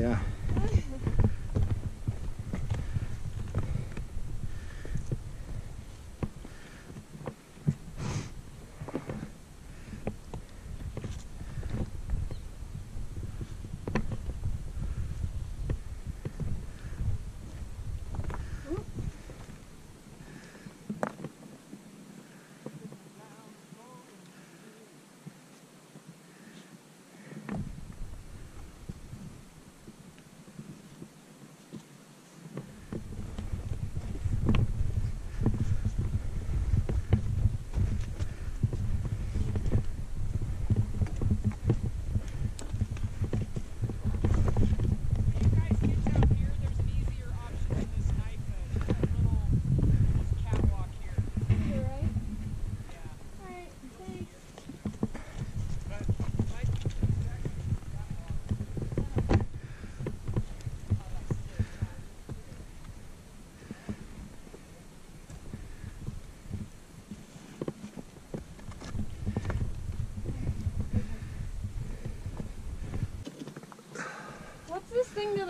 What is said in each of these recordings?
Yeah.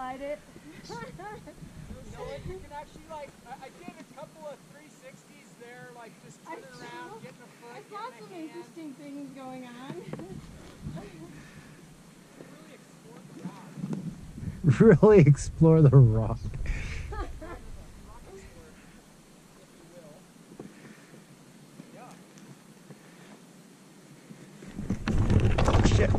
slide it. You know what? You can actually like. I, I did a couple of 360s there, like just I turning saw- around, getting a I foot, saw getting some hand. interesting things going on. Really explore the rock. Really explore the rock. Rock explorer, if you will. Yeah. Shit.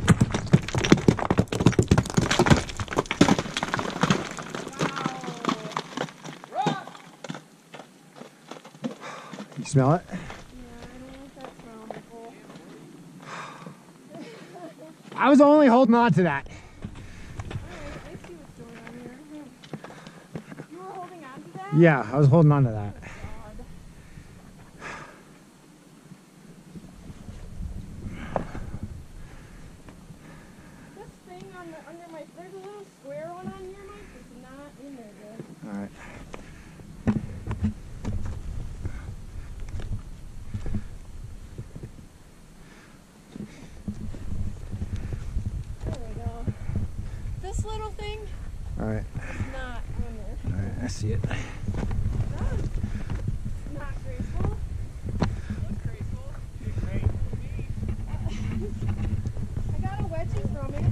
Rock! You smell it? I don't know if that's valuable. I was only holding on to that. Alright, I see what's going on here. You were holding on to that? Yeah, I was holding on to that. God. This thing on the under my there's a little square one on here, Mike. It's not in there good. Alright. There we go. This little thing Alright. is not on there. Alright, I see it. That was not graceful. Look graceful. Great. I got a wedgie from it.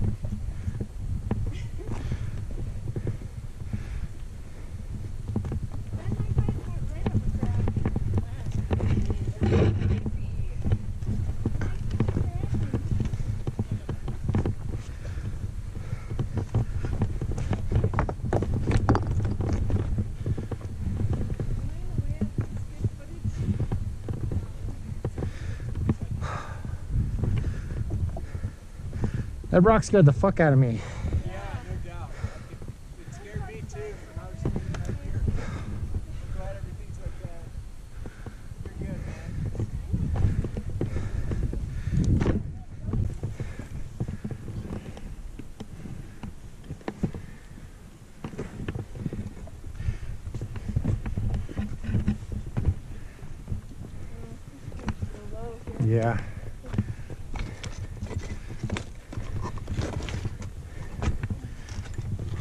And my guys went right up a crack. That rock scared the fuck out of me. Yeah, no doubt. It, it scared me too when I was out here. I'm glad everything's. You're good, man. Yeah.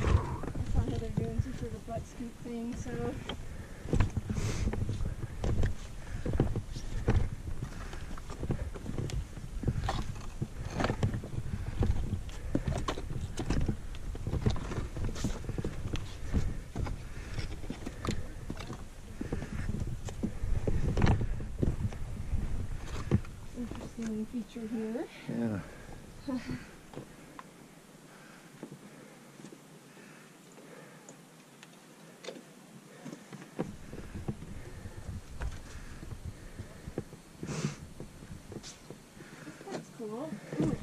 I saw Heather doing some sort of butt scoop thing, so. Feature here. Yeah. That's cool. Ooh,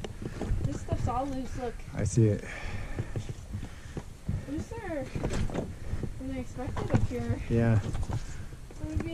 this stuff's all loose. Look, I see it. looser than I expected up here. Yeah. That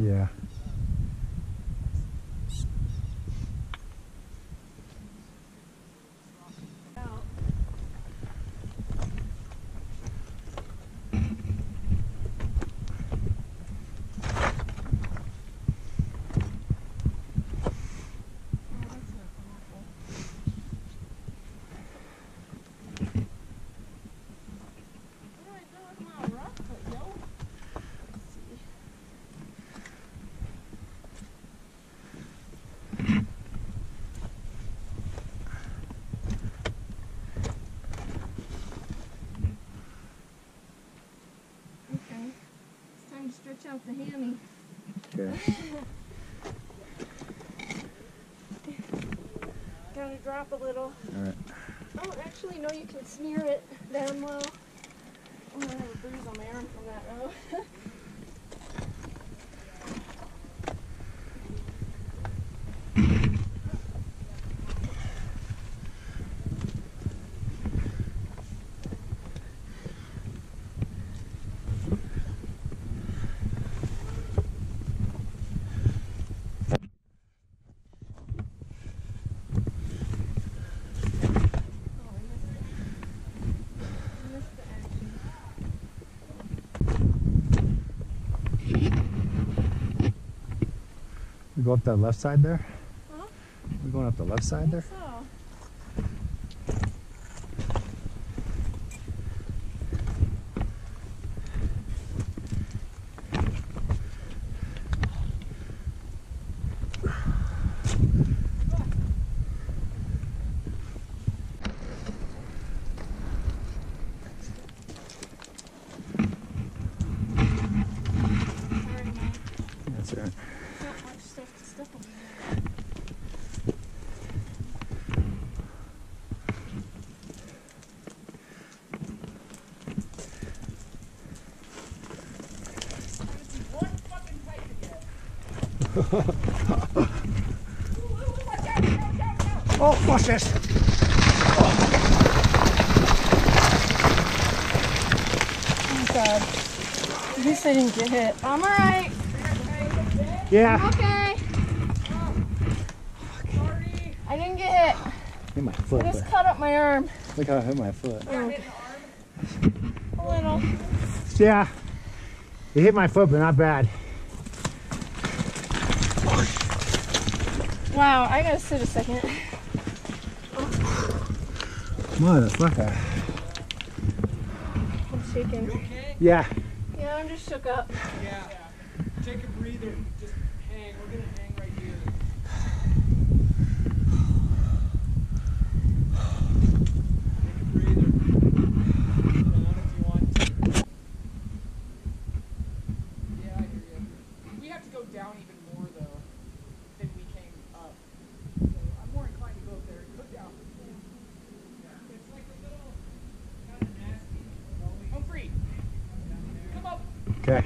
Yeah. Out. Oh, that's not awful. Yeah, it does not rough, but no. Let's see. Okay. It's time to stretch out the hammy. Okay. Gotta drop a little. All right. Oh, actually, no, you can smear it down well. Oh, I have a bruise on my arm from that row. Oh, I missed it. I missed the action. We go up that left side there. Huh? We going up the left side there? So, sorry, Mom. That's right. Not much stuff to step on. One fucking fight again. Oh, watch this. Oh god. At least I didn't get hit. I'm alright. Yeah. Okay. I didn't get hit. Hit my foot. I just There. cut up my arm. Look how I hit my foot. Oh. A little. Yeah. You hit my foot, but not bad. Wow, I gotta sit a second. Motherfucker. I'm shaking. Okay? Yeah. Yeah, I'm just shook up. Yeah. Take a breather. Just hang. We're gonna hang right here. Take a breather. Down if you want to. Yeah, I hear you. We have to go down even more though than we came up. So I'm more inclined to go up there and go down. Yeah. It's like a little kind of nasty. Humphrey, come up. Okay.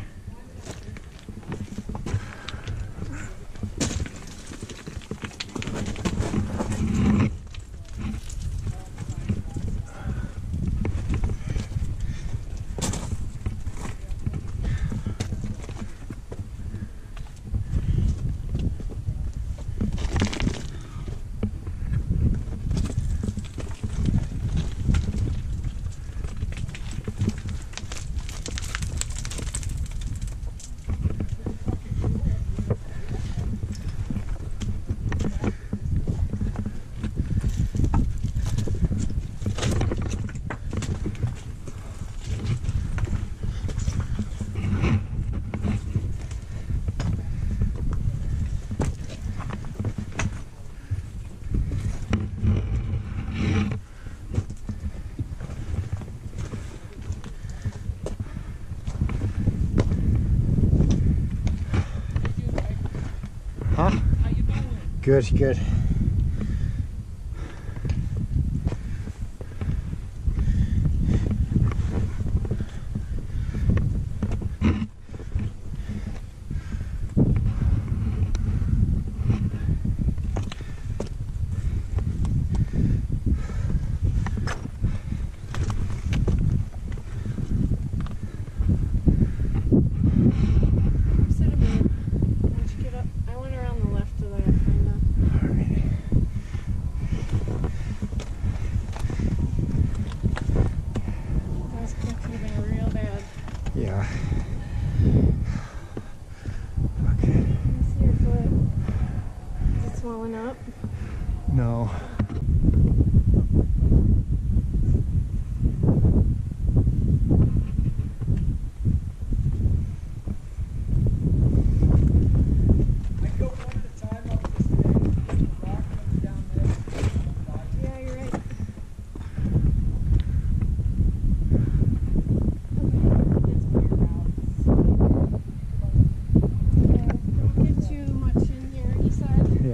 Huh? How you doing? Good, good.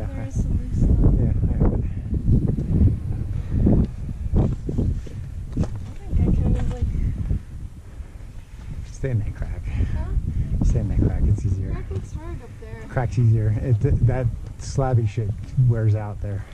Yeah, I haven't. I think I kind of like. Stay in that crack. Huh? Stay in that crack. It's easier. Crack looks hard up there. Crack's easier. It, that slabby shit wears out there.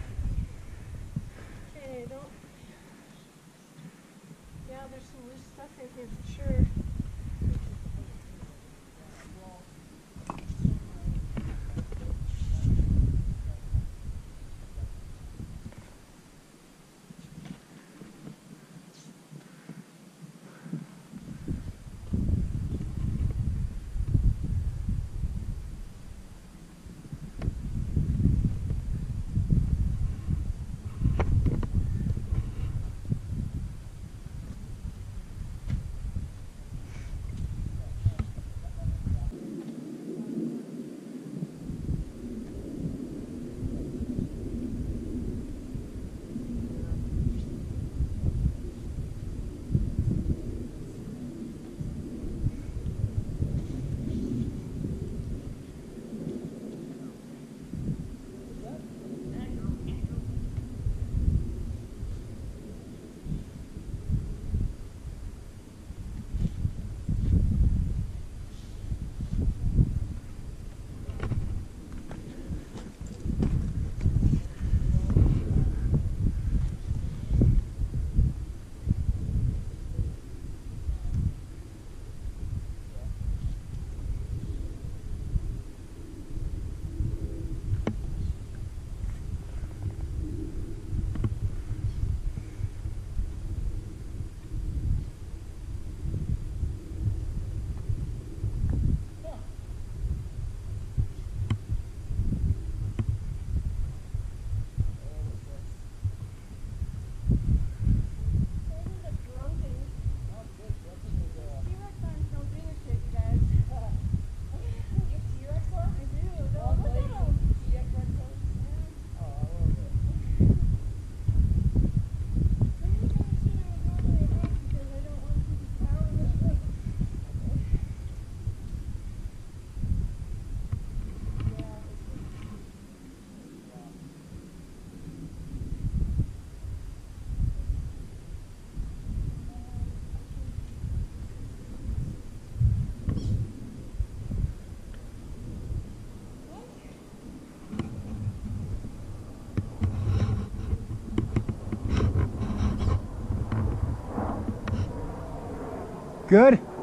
Good?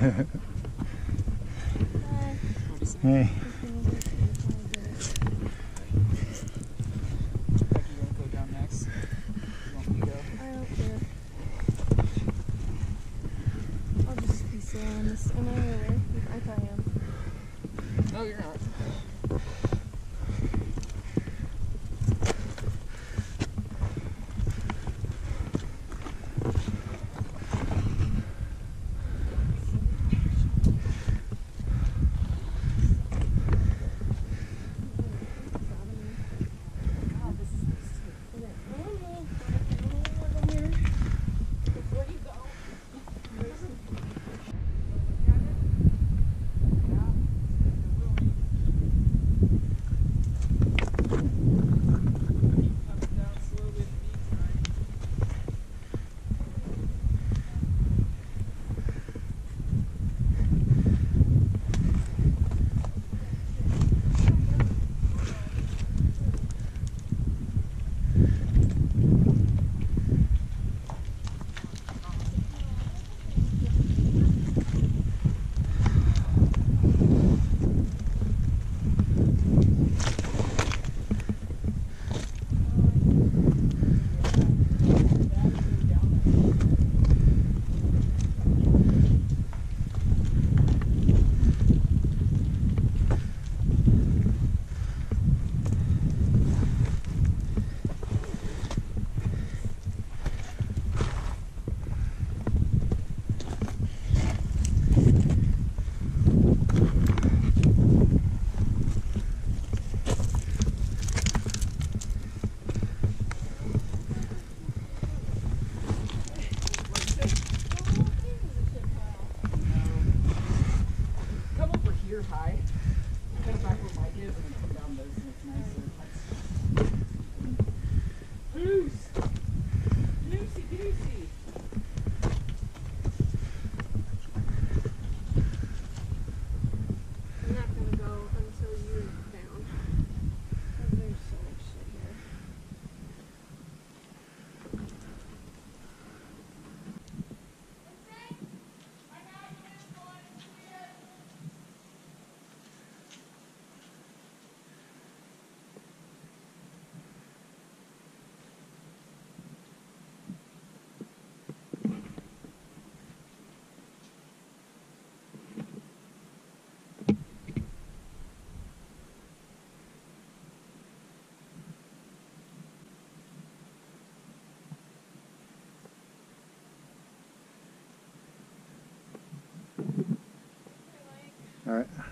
Hey. Right.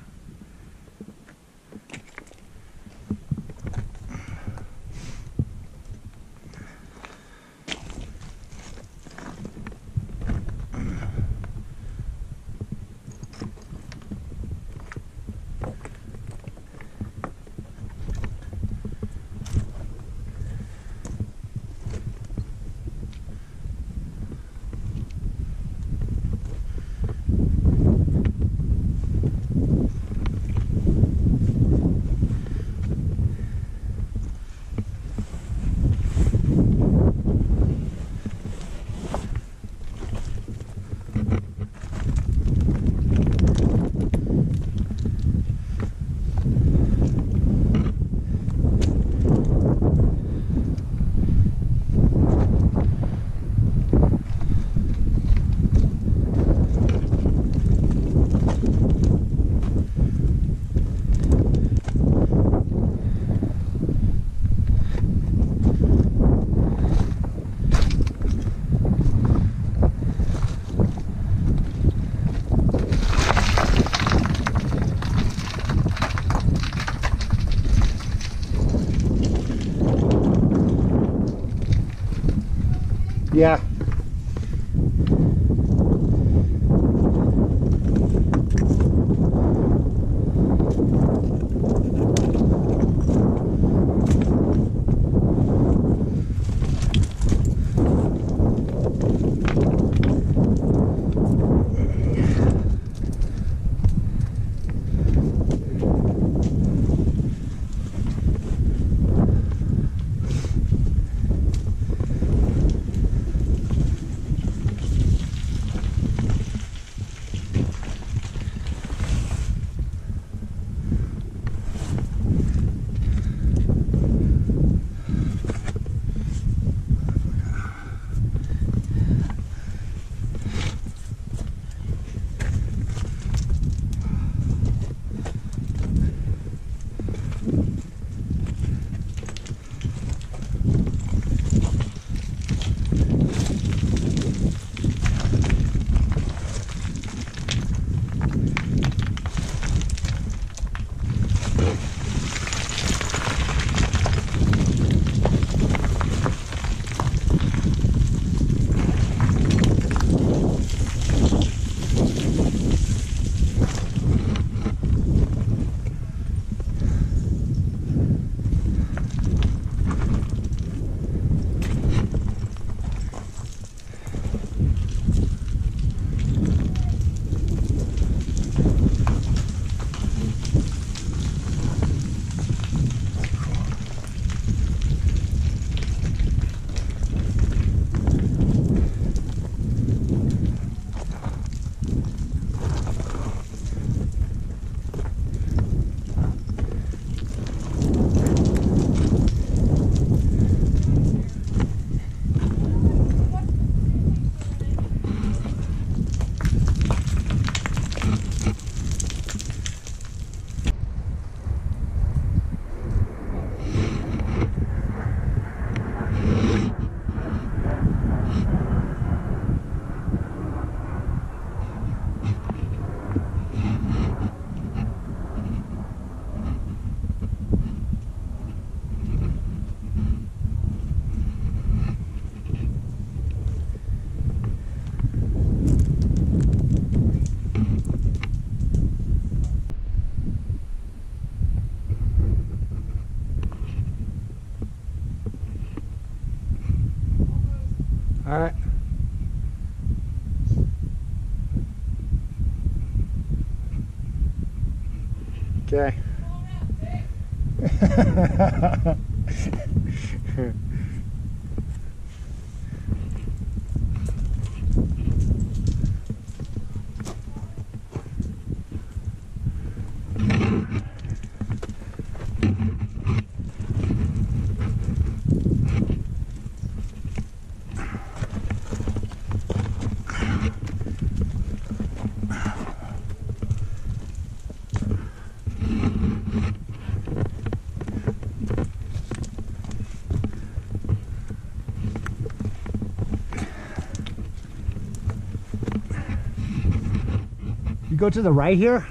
Go to the right here?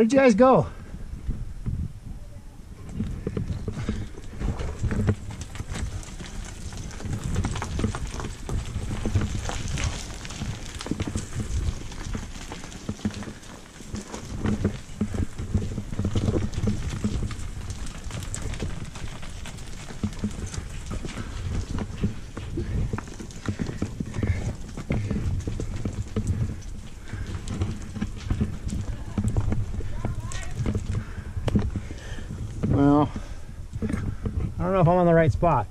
Did you guys go? Well, I don't know if I'm on the right spot.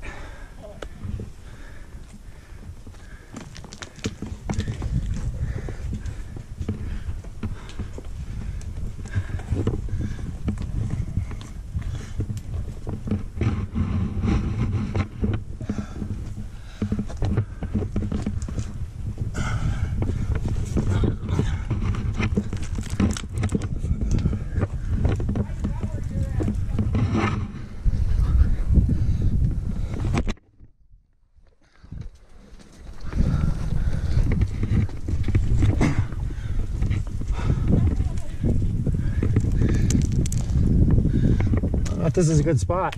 This is a good spot.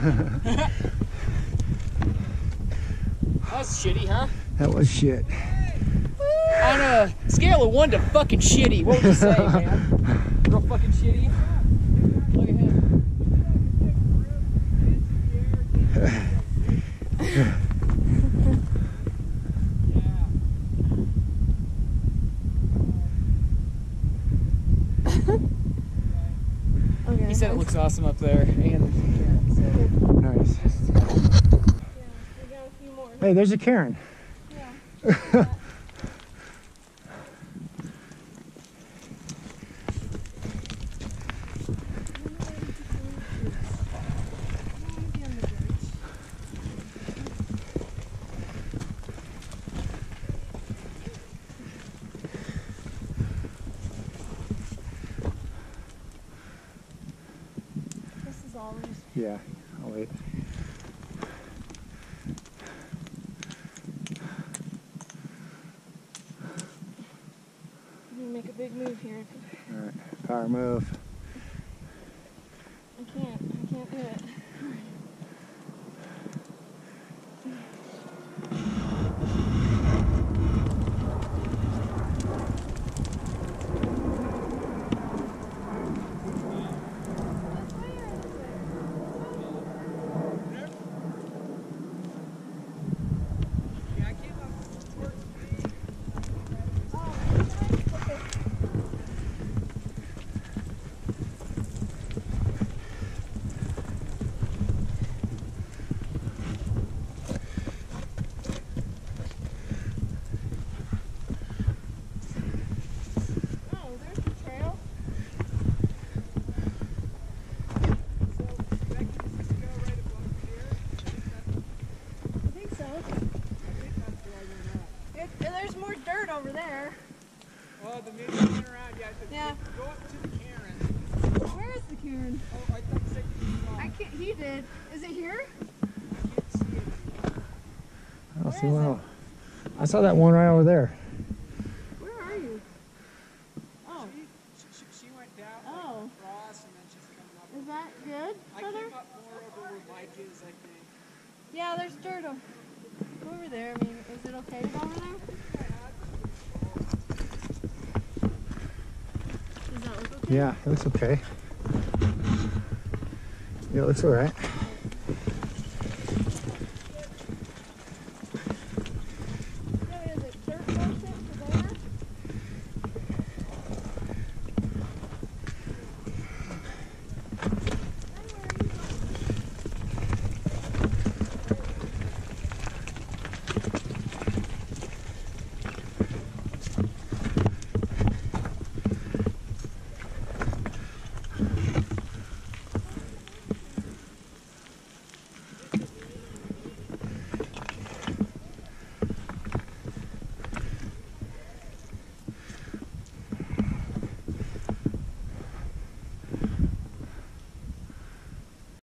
buddy. that was shitty, huh? That was shit. On a scale of one to fucking shitty, what would you say, man? Real fucking shitty. Look at him. He said it looks awesome up there, and so. Nice. Yeah, we got a few more. Hey, there's a cairn. Yeah. This is always Yeah, I'll wait. you make a big move here. All right, power move. I can't. I can't do it. Oh, there's the trail. I think so. It, and there's more dirt over there. Oh, the maybe turn around. Yeah, the, Yeah. Go up to the cairn. Where is the cairn? Oh, I thought you said you I can't. He did. Is it here? can't see it. I don't see Where is one. I saw that one right over there. Where are you? Oh, She, she, she went down Oh. like across and then she's coming up. is that good, I brother? came up more over where Mike is, I think. Yeah, there's dirt over, over there. I mean, is it okay to go over there? Does that look okay? Yeah, it looks okay. Yeah, it looks all right.